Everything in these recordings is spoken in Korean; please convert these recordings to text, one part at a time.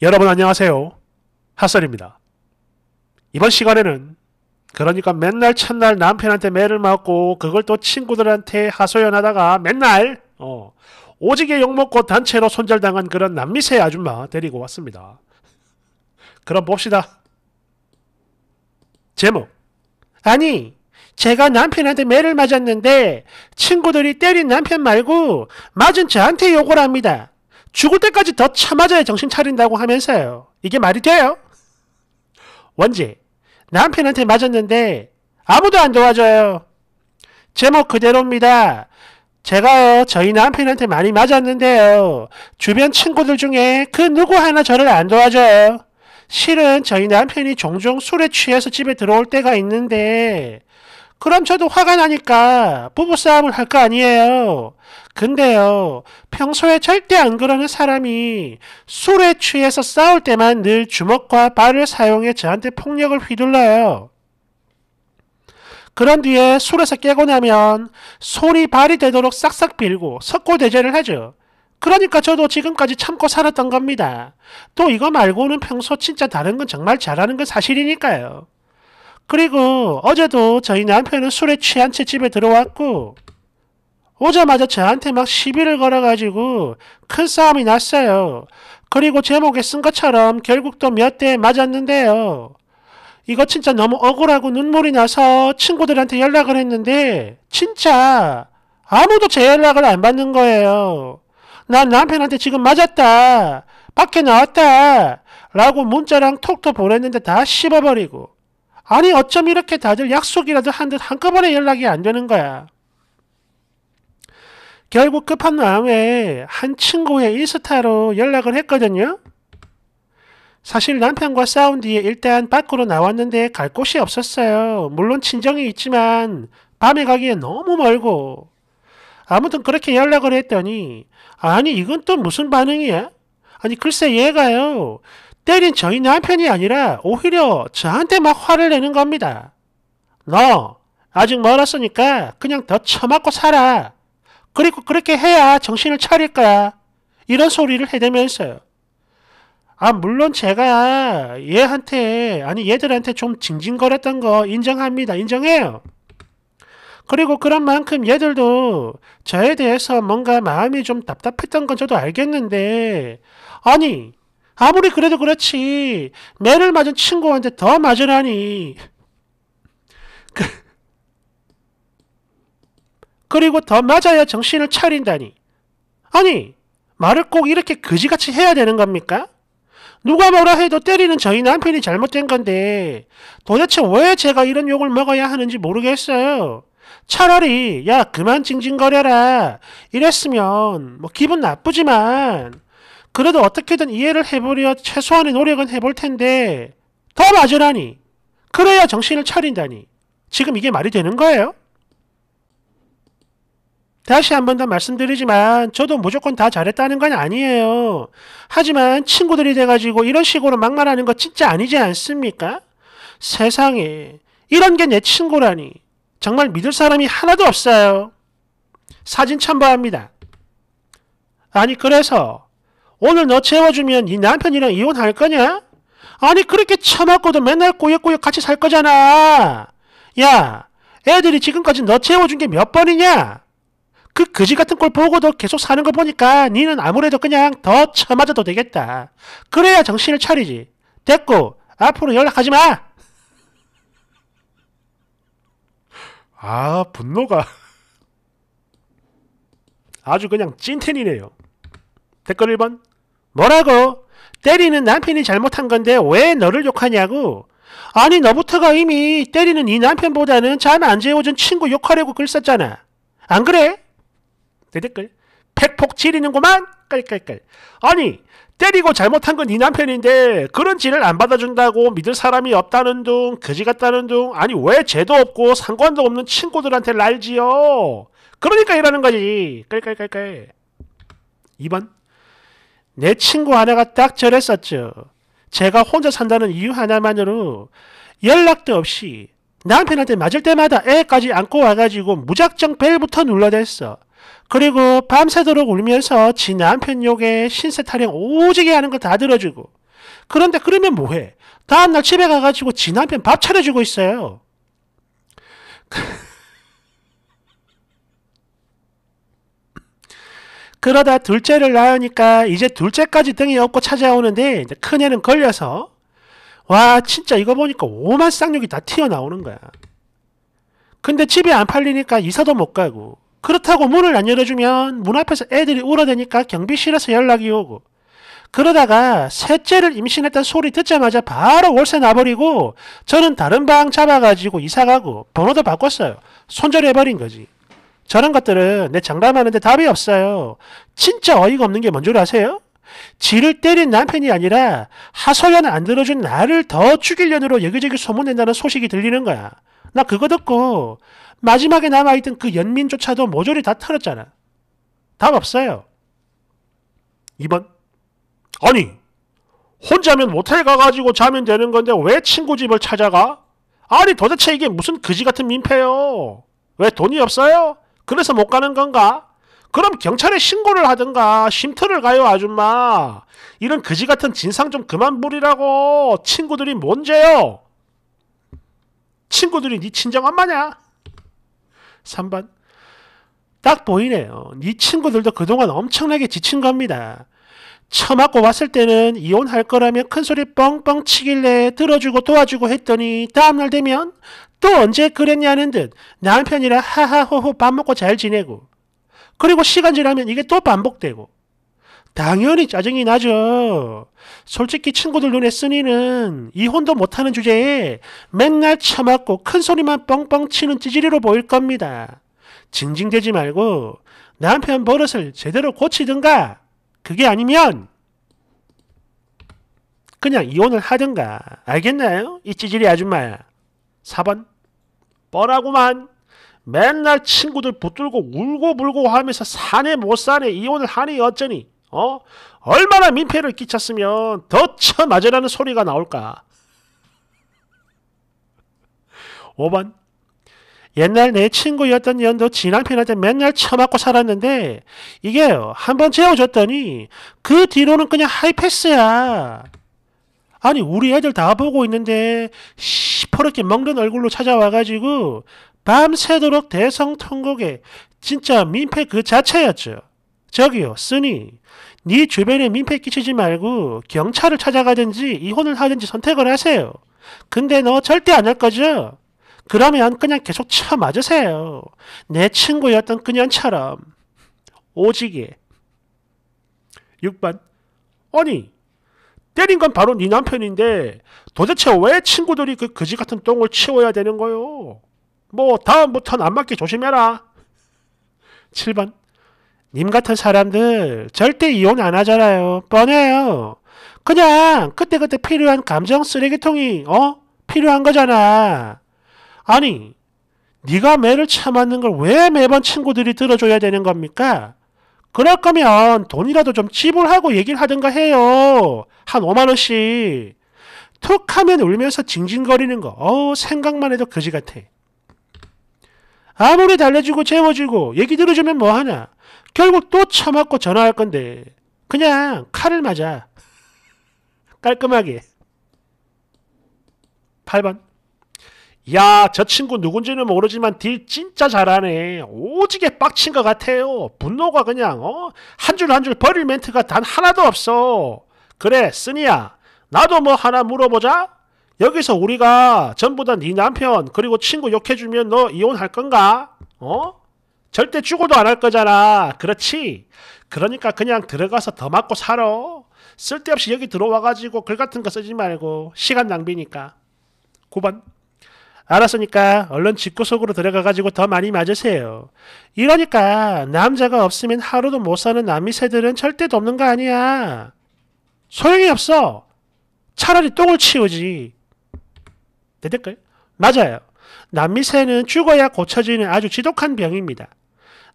여러분 안녕하세요. 핫설입니다. 이번 시간에는 그러니까 맨날 첫날 남편한테 매를 맞고 그걸 또 친구들한테 하소연하다가 맨날 어, 오지게 욕먹고 단체로 손절당한 그런 남미새 아줌마 데리고 왔습니다. 그럼 봅시다. 제목 아니 제가 남편한테 매를 맞았는데 친구들이 때린 남편 말고 맞은 저한테 욕을 합니다. 죽을 때까지 더 참아줘야 정신 차린다고 하면서요. 이게 말이 돼요? 원제 남편한테 맞았는데 아무도 안 도와줘요. 제목 그대로입니다. 제가요 저희 남편한테 많이 맞았는데요. 주변 친구들 중에 그 누구 하나 저를 안 도와줘요. 실은 저희 남편이 종종 술에 취해서 집에 들어올 때가 있는데 그럼 저도 화가 나니까 부부싸움을 할 거 아니에요. 근데요, 평소에 절대 안 그러는 사람이 술에 취해서 싸울 때만 늘 주먹과 발을 사용해 저한테 폭력을 휘둘러요. 그런 뒤에 술에서 깨고 나면 손이 발이 되도록 싹싹 빌고 석고대죄를 하죠. 그러니까 저도 지금까지 참고 살았던 겁니다. 또 이거 말고는 평소 진짜 다른 건 정말 잘하는 건 사실이니까요. 그리고 어제도 저희 남편은 술에 취한 채 집에 들어왔고 오자마자 저한테 막 시비를 걸어가지고 큰 싸움이 났어요. 그리고 제목에 쓴 것처럼 결국 또 몇 대 맞았는데요. 이거 진짜 너무 억울하고 눈물이 나서 친구들한테 연락을 했는데 진짜 아무도 제 연락을 안 받는 거예요. 난 남편한테 지금 맞았다. 밖에 나왔다. 라고 문자랑 톡톡 보냈는데 다 씹어버리고. 아니 어쩜 이렇게 다들 약속이라도 한 듯 한꺼번에 연락이 안 되는 거야. 결국 급한 마음에 한 친구의 인스타로 연락을 했거든요. 사실 남편과 싸운 뒤에 일단 밖으로 나왔는데 갈 곳이 없었어요. 물론 친정이 있지만 밤에 가기에 너무 멀고. 아무튼 그렇게 연락을 했더니 아니 이건 또 무슨 반응이야? 아니 글쎄 얘가요. 때린 저희 남편이 아니라 오히려 저한테 막 화를 내는 겁니다. 너 아직 멀었으니까 그냥 더 처맞고 살아. 그리고 그렇게 해야 정신을 차릴 거야. 이런 소리를 해대면서요. 아, 물론 제가 얘한테, 아니 얘들한테 좀 징징거렸던 거 인정합니다. 인정해요. 그리고 그런 만큼 얘들도 저에 대해서 뭔가 마음이 좀 답답했던 건 저도 알겠는데, 아니, 아무리 그래도 그렇지, 매를 맞은 친구한테 더 맞으라니. 그, 그리고 더 맞아야 정신을 차린다니. 아니, 말을 꼭 이렇게 그지같이 해야 되는 겁니까? 누가 뭐라 해도 때리는 저희 남편이 잘못된 건데 도대체 왜 제가 이런 욕을 먹어야 하는지 모르겠어요. 차라리 야 그만 징징거려라 이랬으면 뭐 기분 나쁘지만 그래도 어떻게든 이해를 해보려 최소한의 노력은 해볼 텐데 더 맞으라니 그래야 정신을 차린다니 지금 이게 말이 되는 거예요? 다시 한 번 더 말씀드리지만 저도 무조건 다 잘했다는 건 아니에요. 하지만 친구들이 돼가지고 이런 식으로 막말하는 거 진짜 아니지 않습니까? 세상에 이런 게 내 친구라니 정말 믿을 사람이 하나도 없어요. 사진 첨부합니다. 아니 그래서 오늘 너 재워주면 네 남편이랑 이혼할 거냐? 아니 그렇게 처맞고도 맨날 꾸역꾸역 같이 살 거잖아. 야 애들이 지금까지 너 재워준 게 몇 번이냐? 그 거지 같은 걸 보고도 계속 사는 거 보니까 니는 아무래도 그냥 더 쳐맞아도 되겠다. 그래야 정신을 차리지. 됐고 앞으로 연락하지 마. 아 분노가 아주 그냥 찐텐이네요. 댓글 1번 뭐라고? 때리는 남편이 잘못한 건데 왜 너를 욕하냐고? 아니 너부터가 이미 때리는 이 남편보다는 잠 안 재워준 친구 욕하려고 글 썼잖아. 안 그래? 대댓글 팩폭 지리는구만 깔깔깔 아니 때리고 잘못한 건 네 남편인데 그런 지를 안 받아준다고 믿을 사람이 없다는 둥 그지 같다는 둥 아니 왜 죄도 없고 상관도 없는 친구들한테 날지요 그러니까 이러는 거지 깔깔깔깔 2번 내 친구 하나가 딱 저랬었죠 제가 혼자 산다는 이유 하나만으로 연락도 없이 남편한테 맞을 때마다 애까지 안고 와가지고 무작정 벨부터 눌러댔어 그리고 밤새도록 울면서 지 남편 욕에 신세 타령 오지게 하는 거 다 들어주고 그런데 그러면 뭐해? 다음날 집에 가가지고 지 남편 밥 차려주고 있어요. 그러다 둘째를 낳으니까 이제 둘째까지 등이 업고 찾아오는데 큰애는 걸려서 와 진짜 이거 보니까 오만 쌍욕이 다 튀어나오는 거야. 근데 집이 안 팔리니까 이사도 못 가고 그렇다고 문을 안 열어주면 문 앞에서 애들이 울어대니까 경비실에서 연락이 오고 그러다가 셋째를 임신했던 소리 듣자마자 바로 월세 나버리고 저는 다른 방 잡아가지고 이사가고 번호도 바꿨어요. 손절해버린 거지. 저런 것들은 내 장담하는데 답이 없어요. 진짜 어이가 없는 게 뭔 줄 아세요? 지를 때린 남편이 아니라 하소연 안 들어준 나를 더 죽이려느로 여기저기 소문낸다는 소식이 들리는 거야. 나 그거 듣고 마지막에 남아있던 그 연민조차도 모조리 다 털었잖아. 답 없어요. 2번. 아니, 혼자면 모텔 가가지고 자면 되는 건데 왜 친구 집을 찾아가? 아니 도대체 이게 무슨 그지 같은 민폐요? 왜 돈이 없어요? 그래서 못 가는 건가? 그럼 경찰에 신고를 하든가 쉼터를 가요 아줌마. 이런 그지 같은 진상 좀 그만 부리라고. 친구들이 뭔 죄요? 친구들이 네 친정 엄마냐? 3번. 딱 보이네요. 네 친구들도 그동안 엄청나게 지친 겁니다. 처맞고 왔을 때는 이혼할 거라면 큰소리 뻥뻥 치길래 들어주고 도와주고 했더니 다음날 되면 또 언제 그랬냐는 듯 남편이랑 하하호호 밥 먹고 잘 지내고 그리고 시간 지나면 이게 또 반복되고 당연히 짜증이 나죠. 솔직히 친구들 눈에 쓰니는 이혼도 못하는 주제에 맨날 처맞고 큰 소리만 뻥뻥 치는 찌질이로 보일 겁니다. 징징대지 말고 남편 버릇을 제대로 고치든가 그게 아니면 그냥 이혼을 하든가 알겠나요? 이 찌질이 아줌마야. 4번? 뻔하구만. 맨날 친구들 붙들고 울고 불고 하면서 사내 못 사내 이혼을 하니 어쩌니? 어? 얼마나 민폐를 끼쳤으면 더 처맞으라는 소리가 나올까? 5번. 옛날 내 친구였던 년도 지남편한테 맨날 처맞고 살았는데 이게 한 번 재워줬더니 그 뒤로는 그냥 하이패스야 아니 우리 애들 다 보고 있는데 시퍼렇게 먹는 얼굴로 찾아와가지고 밤새도록 대성통곡에 진짜 민폐 그 자체였죠. 저기요 쓰니 네 주변에 민폐 끼치지 말고 경찰을 찾아가든지 이혼을 하든지 선택을 하세요. 근데 너 절대 안 할 거죠? 그러면 그냥 계속 쳐 맞으세요. 내 친구였던 그년처럼 오지게 6번 아니 때린 건 바로 네 남편인데 도대체 왜 친구들이 그 거지 같은 똥을 치워야 되는 거요? 뭐 다음부턴 안 맞게 조심해라. 7번 님 같은 사람들 절대 이혼 안 하잖아요. 뻔해요. 그냥 그때그때 필요한 감정 쓰레기통이 어? 필요한 거잖아. 아니 네가 매를 참았는 걸 왜 매번 친구들이 들어줘야 되는 겁니까? 그럴 거면 돈이라도 좀 지불하고 얘기를 하든가 해요. 한 5만원씩. 툭 하면 울면서 징징거리는 거. 어우, 생각만 해도 거지 같아. 아무리 달래주고 재워주고 얘기 들어주면 뭐하나. 결국 또 처맞고 전화할 건데. 그냥 칼을 맞아. 깔끔하게. 8번. 야, 저 친구 누군지는 모르지만 딜 진짜 잘하네. 오지게 빡친 것 같아요. 분노가 그냥 어? 한 줄 한 줄 버릴 멘트가 단 하나도 없어. 그래, 쓰니야. 나도 뭐 하나 물어보자. 여기서 우리가 전부 다 네 남편 그리고 친구 욕해주면 너 이혼할 건가? 어? 절대 죽어도 안 할 거잖아. 그렇지? 그러니까 그냥 들어가서 더 맞고 살아. 쓸데없이 여기 들어와가지고 글 같은 거 쓰지 말고 시간 낭비니까. 9번. 알았으니까 얼른 집구석으로 들어가가지고 더 많이 맞으세요. 이러니까 남자가 없으면 하루도 못 사는 남미 새들은 절대도 없는 거 아니야. 소용이 없어. 차라리 똥을 치우지. 됐을까요? 맞아요. 남미 새는 죽어야 고쳐지는 아주 지독한 병입니다.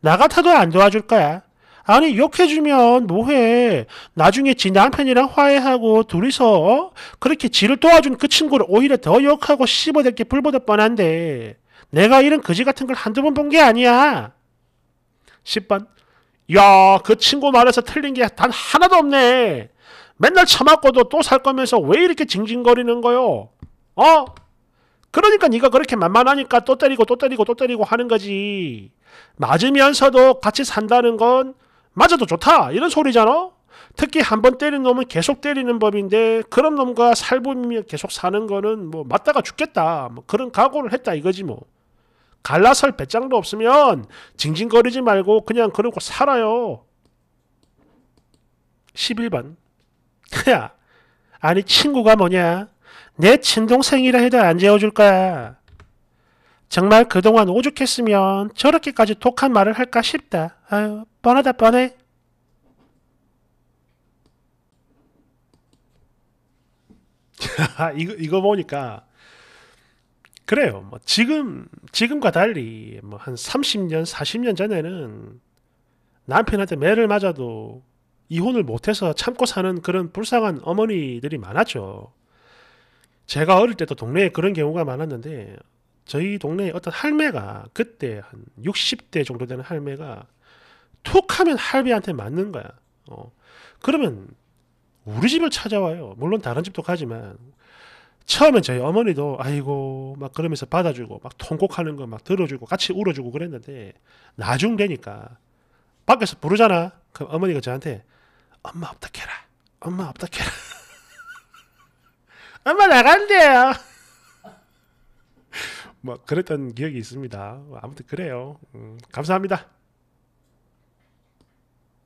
나 같아도 안 도와줄 거야. 아니 욕해주면 뭐해. 나중에 지 남편이랑 화해하고 둘이서 어? 그렇게 지를 도와준 그 친구를 오히려 더 욕하고 씹어댈게 불보듯 뻔한데 내가 이런 거지 같은 걸 한두 번 본 게 아니야. 10번 야 그 친구 말에서 틀린 게 단 하나도 없네. 맨날 처맞고도 또 살 거면서 왜 이렇게 징징거리는 거요? 어? 그러니까 네가 그렇게 만만하니까 또 때리고 또 때리고 또 때리고 하는 거지. 맞으면서도 같이 산다는 건 맞아도 좋다 이런 소리잖아. 특히 한 번 때린 놈은 계속 때리는 법인데 그런 놈과 살보며 계속 사는 거는 뭐 맞다가 죽겠다 뭐 그런 각오를 했다 이거지 뭐. 갈라설 배짱도 없으면 징징거리지 말고 그냥 그러고 살아요. 11번. 야, 아니 친구가 뭐냐? 내 친동생이라 해도 안 재워줄 거야. 정말 그동안 오죽했으면 저렇게까지 독한 말을 할까 싶다. 아유, 뻔하다 뻔해. 이거 이거 보니까 그래요. 뭐 지금 지금과 달리 뭐 한 30년, 40년 전에는 남편한테 매를 맞아도 이혼을 못해서 참고 사는 그런 불쌍한 어머니들이 많았죠. 제가 어릴 때도 동네에 그런 경우가 많았는데 저희 동네에 어떤 할매가 그때 한 60대 정도 되는 할매가 툭 하면 할배한테 맞는 거야. 어. 그러면 우리 집을 찾아와요. 물론 다른 집도 가지만 처음엔 저희 어머니도 아이고 막 그러면서 받아주고 막 통곡하는 거 막 들어주고 같이 울어주고 그랬는데 나중 되니까 밖에서 부르잖아. 그럼 어머니가 저한테 엄마 업닥해라. 엄마 업닥해라. 엄마 나간대요. 뭐 그랬던 기억이 있습니다. 아무튼 그래요. 음, 감사합니다.